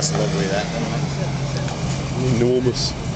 That's lovely, that, isn't it? Enormous.